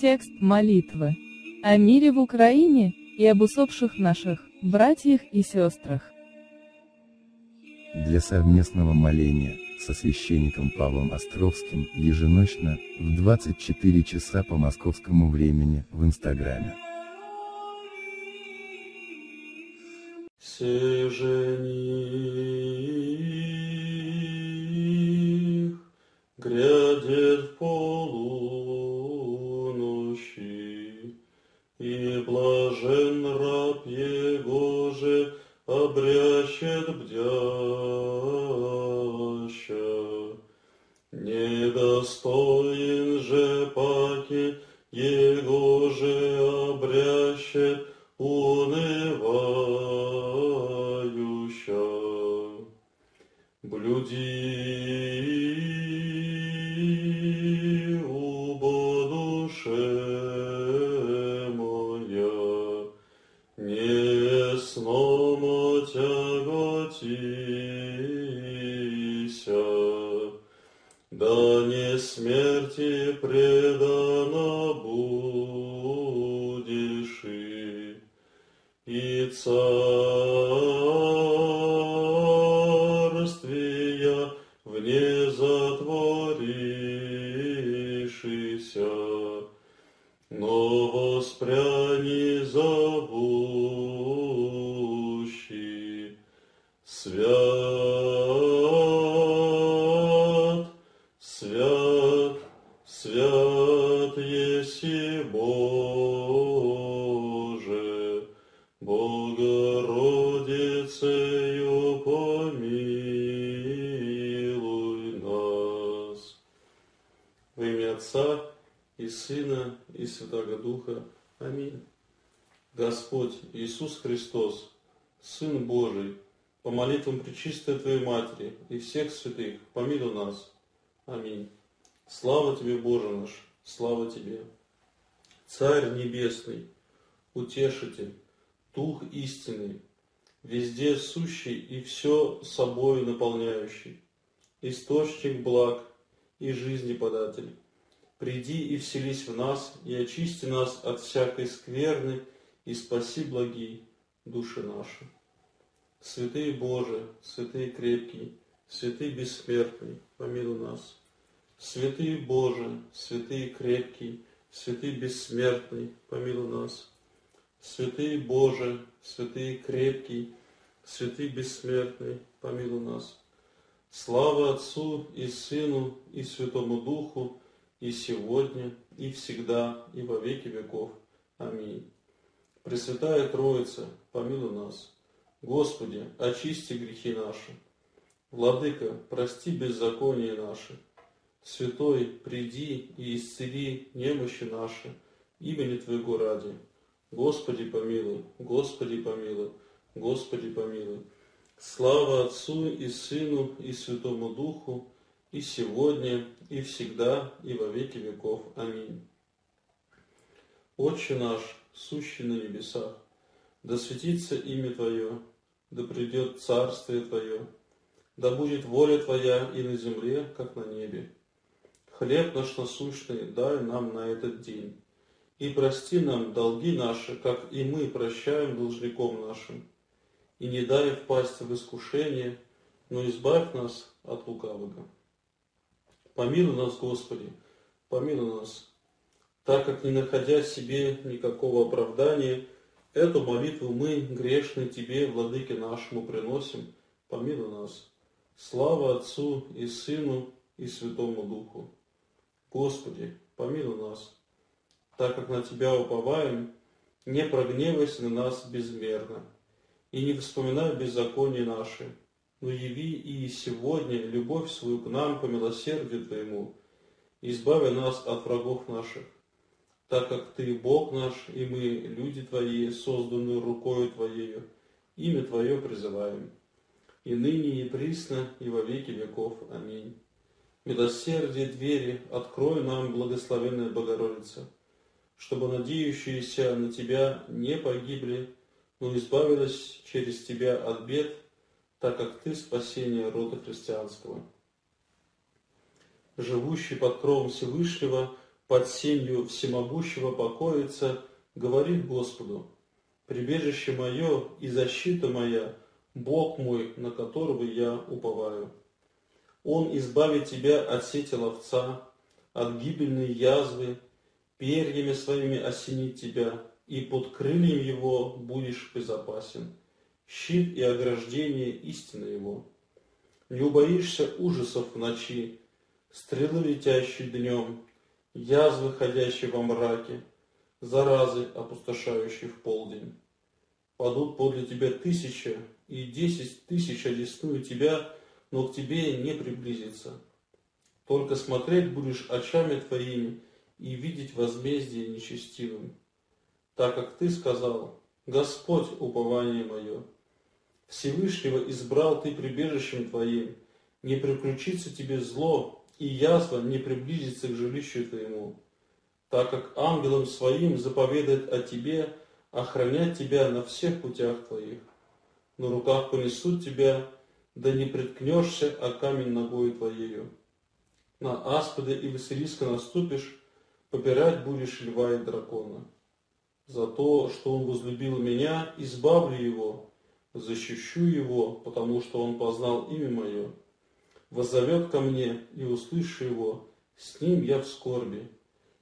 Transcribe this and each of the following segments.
Текст молитвы. О мире в Украине и об усопших наших братьях и сестрах. Для совместного моления со священником Павлом Островским еженочно в 24 часа по московскому времени в Инстаграме. Все Недостоин же паки его же обрящет унывающа. Блюди, убо душе моя, не сном отяготися, да не смерти предана будешь и, и царствия Отца и Сына и Святого Духа. Аминь. Господь Иисус Христос, Сын Божий, по молитвам Пречистой Твоей Матери и всех святых, помилуй нас. Аминь. Слава Тебе, Боже наш, слава Тебе. Царь Небесный, Утешитель, Дух истинный, везде сущий и все собой наполняющий, Источник благ и жизни податель. Приди и вселись в нас, и очисти нас от всякой скверны, и спаси благие души наши. Святый Боже, святый крепкий, святый бессмертный, помилуй нас. Святый Боже, святый крепкий, святый бессмертный, помилуй нас. Святый Боже, святый крепкий, святый бессмертный, помилуй нас. Слава Отцу и Сыну и Святому Духу, и сегодня, и всегда, и во веки веков. Аминь. Пресвятая Троица, помилуй нас. Господи, очисти грехи наши. Владыка, прости беззаконие наши. Святой, приди и исцели немощи наши, имени Твоего ради. Господи, помилуй, Господи, помилуй, Господи, помилуй. Слава Отцу и Сыну и Святому Духу, и сегодня, и всегда, и во веки веков. Аминь. Отче наш, сущий на небесах, да светится имя Твое, да придет Царствие Твое, да будет воля Твоя и на земле, как на небе. Хлеб наш насущный дай нам на этот день, и прости нам долги наши, как и мы прощаем должником нашим. И не дай впасть в искушение, но избавь нас от лукавого. Помилуй нас, Господи, помилуй нас, так как не находя себе никакого оправдания, эту молитву мы, грешные Тебе, Владыке нашему, приносим, помилуй нас. Слава Отцу и Сыну и Святому Духу. Господи, помилуй нас, так как на Тебя уповаем, не прогневайся на нас безмерно, и не вспоминай беззаконие наши, но яви и сегодня любовь свою к нам по милосердию Твоему, избави нас от врагов наших, так как Ты Бог наш, и мы, люди Твои, созданные рукою Твоею, имя Твое призываем. И ныне, и присно, и во веки веков. Аминь. Милосердие двери, открой нам, благословенная Богородица, чтобы надеющиеся на Тебя не погибли, но избавилась через Тебя от бед, так как Ты спасение рода христианского. Живущий под кровом Всевышнего, под сенью всемогущего покоится, говорит Господу, «Прибежище мое и защита моя, Бог мой, на которого я уповаю». Он избавит тебя от сети ловца, от гибельной язвы, перьями своими осенит тебя, и под крыльем его будешь безопасен. Щит и ограждение истины его. Не убоишься ужасов в ночи, стрелы, летящие днем, язвы, ходящие во мраке, заразы, опустошающие в полдень. Падут подле тебя тысяча, и десять тысяч одесную тебя, но к тебе не приблизится. Только смотреть будешь очами твоими и видеть возмездие нечестивым. Так как ты сказал, Господь, упование мое, Всевышнего избрал ты прибежищем твоим, не приключится тебе зло, и язва не приблизится к жилищу твоему, так как ангелом своим заповедает о тебе охранять тебя на всех путях твоих. На руках понесут тебя, да не приткнешься о камень ногою твоею. На аспида и Василиска наступишь, попирать будешь льва и дракона. За то, что он возлюбил меня, избавлю его, защищу его, потому что он познал имя мое. Воззовет ко мне, и услышу его, с ним я в скорби.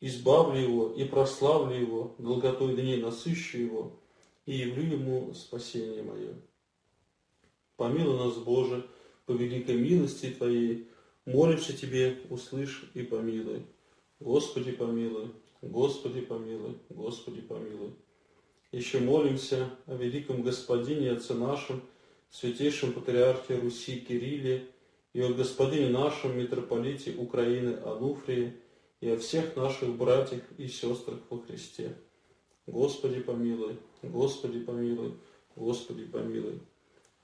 Избавлю его и прославлю его, долготой дней насыщу его, и явлю ему спасение мое. Помилуй нас, Боже, по великой милости Твоей, молимся Тебе, услышь и помилуй. Господи, помилуй, Господи, помилуй, Господи, помилуй. Еще молимся о великом Господине Отце нашем, святейшем Патриархе Руси Кирилле и о Господине нашем, митрополите Украины Ануфрии, и о всех наших братьях и сестрах во Христе. Господи, помилуй, Господи, помилуй, Господи, помилуй.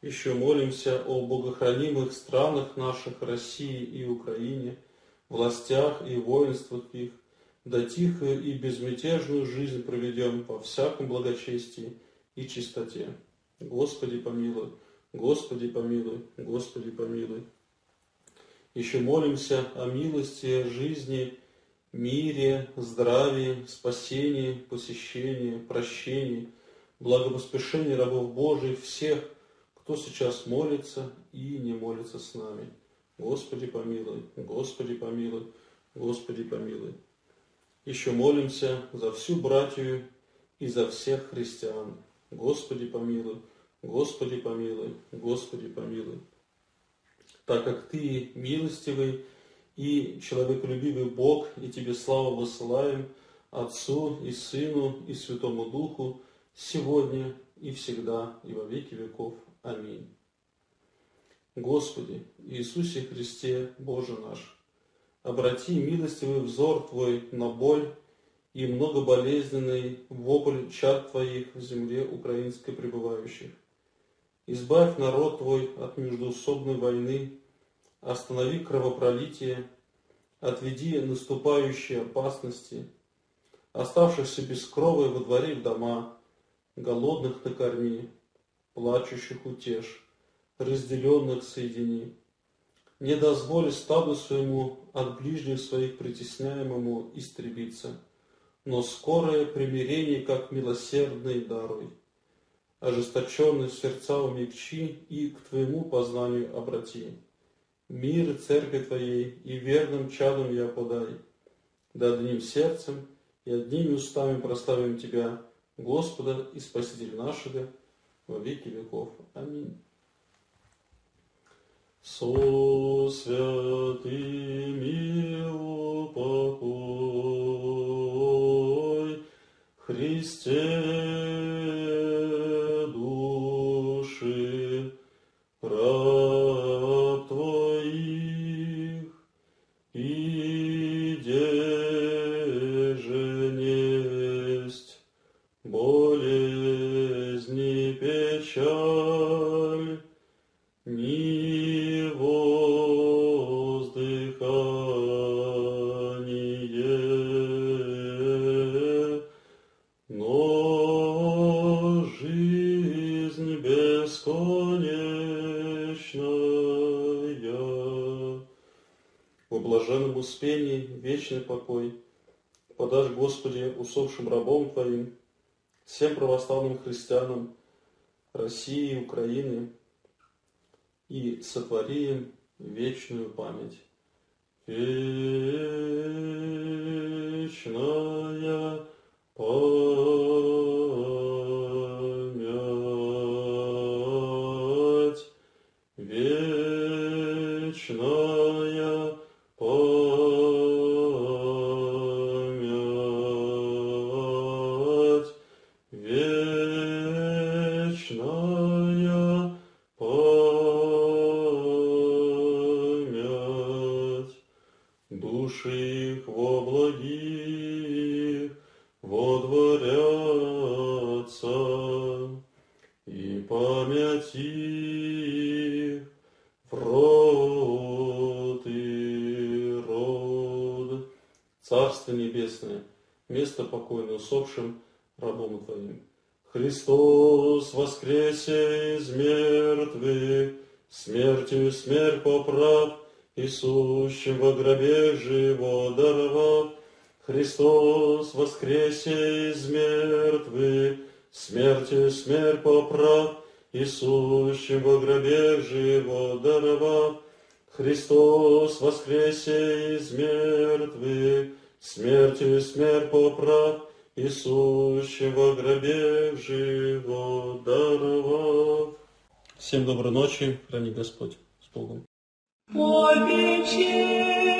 Еще молимся о богохранимых странах наших, России и Украине, властях и воинствах их, да тихую и безмятежную жизнь проведем по всяком благочестии и чистоте. Господи помилуй, Господи помилуй, Господи помилуй. Еще молимся о милости жизни, мире, здравии, спасении, посещении, прощении, благопоспешении рабов Божьих всех, кто сейчас молится и не молится с нами. Господи помилуй, Господи помилуй, Господи помилуй. Еще молимся за всю братью и за всех христиан. Господи помилуй, Господи помилуй, Господи помилуй. Так как Ты милостивый и человеколюбивый Бог, и Тебе славу высылаем, Отцу и Сыну и Святому Духу, сегодня и всегда и во веки веков. Аминь. Господи, Иисусе Христе, Боже наш, обрати милостивый взор Твой на боль и многоболезненный вопль чад Твоих в земле украинской пребывающих. Избавь народ Твой от междуусобной войны, останови кровопролитие, отведи наступающие опасности, оставшихся без крови во дворе в дома, голодных накорми, плачущих утешь, разделенных соедини. Не дозволь стаду своему от ближних своих притесняемому истребиться, но скорое примирение, как милосердный даруй. Ожесточенный сердца умягчи и к Твоему познанию обрати. Мир церкви Твоей и верным чадом я подай. Да одним сердцем и одними устами прославим Тебя, Господа и Спасителя нашего, во веки веков. Аминь. Со святыми упокой, Христе вечный покой, подашь, Господи, усопшим рабом Твоим, всем православным христианам России, Украины, и сотвори им вечную память. Вечная память, и память их в род и род. Царство Небесное, место покойное усопшим рабом Твоим. Христос воскресе из мертвых, смертью смерть поправ, и сущим во гробе живо даровав. Христос воскресе из мертвых, смертью смерть поправ, и сущим во гробе живо даровав. Христос воскресе из мертвых, смертью смерть поправ, и сущим во гробе живо даровав. Всем доброй ночи, храни Господь, с Богом. Вечеру